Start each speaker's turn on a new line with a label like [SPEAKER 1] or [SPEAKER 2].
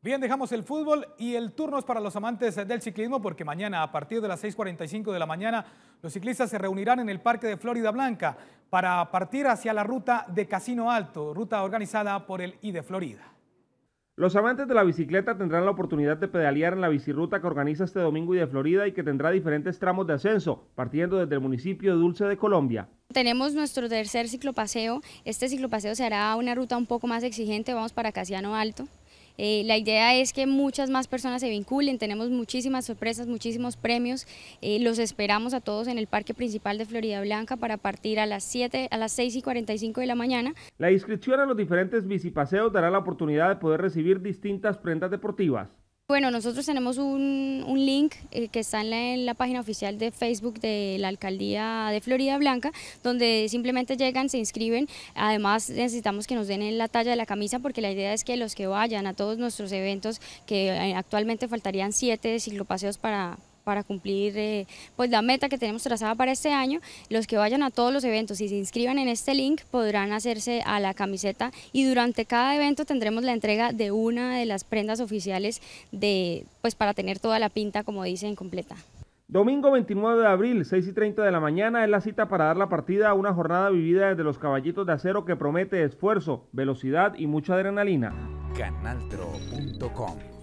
[SPEAKER 1] Bien, dejamos el fútbol y el turno es para los amantes del ciclismo porque mañana a partir de las 6.45 de la mañana los ciclistas se reunirán en el Parque de Florida Blanca para partir hacia la ruta de Casino Alto, ruta organizada por el IDE Florida.
[SPEAKER 2] Los amantes de la bicicleta tendrán la oportunidad de pedalear en la bicirruta que organiza este domingo IDE Florida y que tendrá diferentes tramos de ascenso, partiendo desde el municipio de Dulce de Colombia.
[SPEAKER 3] Tenemos nuestro tercer ciclopaseo. Este ciclopaseo se hará una ruta un poco más exigente, vamos para Casiano Alto. Eh, la idea es que muchas más personas se vinculen, tenemos muchísimas sorpresas, muchísimos premios, eh, los esperamos a todos en el Parque Principal de Florida Blanca para partir a las 7, a las 6 y 45 de la mañana.
[SPEAKER 2] La inscripción a los diferentes bicipaseos dará la oportunidad de poder recibir distintas prendas deportivas.
[SPEAKER 3] Bueno, nosotros tenemos un, link eh, que está en la, página oficial de Facebook de la Alcaldía de Florida Blanca, donde simplemente llegan, se inscriben. Además, necesitamos que nos den la talla de la camisa, porque la idea es que los que vayan a todos nuestros eventos, que eh, actualmente faltarían siete ciclopaseos para, para cumplir eh, pues la meta que tenemos trazada para este año. Los que vayan a todos los eventos y se inscriban en este link podrán hacerse a la camiseta y durante cada evento tendremos la entrega de una de las prendas oficiales de pues para tener toda la pinta como dicen completa.
[SPEAKER 2] Domingo 29 de abril, 6 y 30 de la mañana, es la cita para dar la partida a una jornada vivida desde los caballitos de acero que promete esfuerzo, velocidad y mucha adrenalina. Canaltro.com